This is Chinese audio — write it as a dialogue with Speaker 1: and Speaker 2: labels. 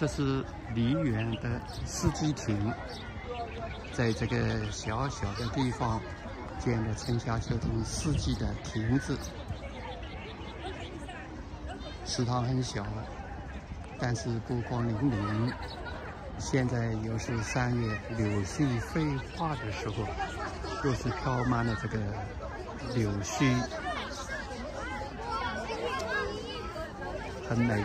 Speaker 1: 这是梨园的四季亭，在这个小小的地方建了春夏秋冬四季的亭子。池塘很小，但是波光粼粼。现在又是三月，柳絮飞花的时候，又是飘满了这个柳絮，很美。